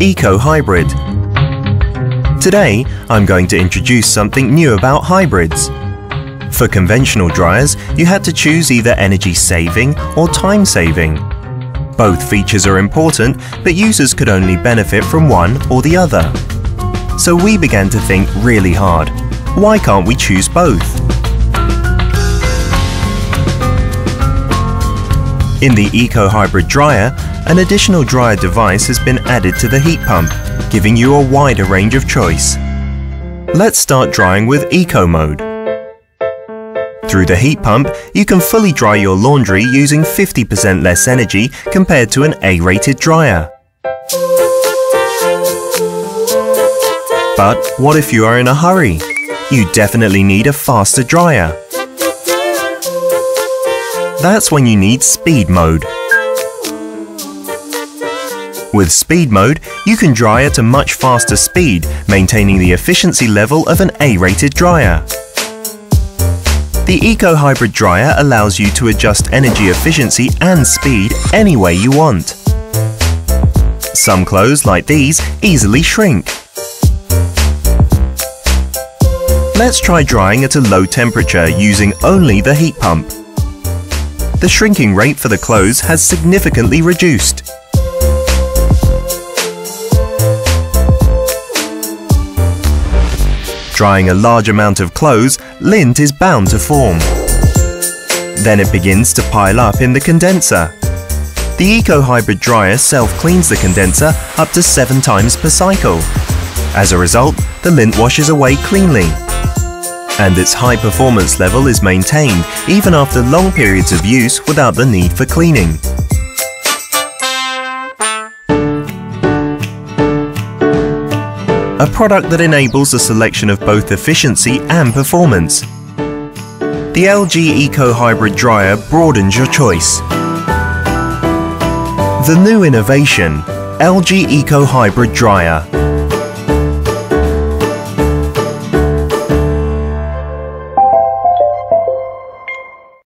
Eco Hybrid. Today, I'm going to introduce something new about hybrids. For conventional dryers, you had to choose either energy saving or time saving. Both features are important, but users could only benefit from one or the other. So we began to think really hard. Why can't we choose both? In the Eco Hybrid dryer, an additional dryer device has been added to the heat pump, giving you a wider range of choice. Let's start drying with Eco mode. Through the heat pump, you can fully dry your laundry using 50% less energy compared to an A-rated dryer. But what if you are in a hurry? You definitely need a faster dryer. That's when you need speed mode. With speed mode, you can dry at a much faster speed, maintaining the efficiency level of an A-rated dryer. The Eco Hybrid dryer allows you to adjust energy efficiency and speed any way you want. Some clothes, like these, easily shrink. Let's try drying at a low temperature using only the heat pump the shrinking rate for the clothes has significantly reduced. Drying a large amount of clothes, lint is bound to form. Then it begins to pile up in the condenser. The Eco Hybrid dryer self-cleans the condenser up to 7 times per cycle. As a result, the lint washes away cleanly and its high performance level is maintained even after long periods of use without the need for cleaning. A product that enables a selection of both efficiency and performance. The LG Eco Hybrid Dryer broadens your choice. The new innovation, LG Eco Hybrid Dryer